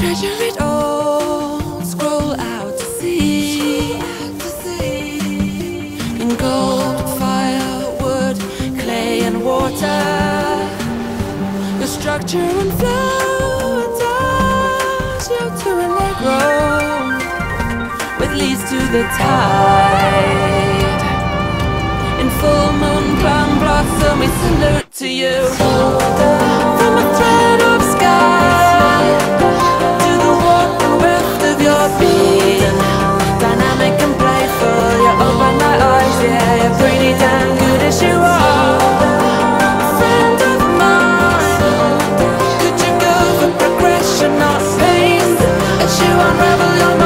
Treasure it all, scroll out to sea, in gold, fire, wood, clay and water, The structure and flow, you to allegro, with leads to the tide. In full moon, plum blossom, we salute to you. you unravel your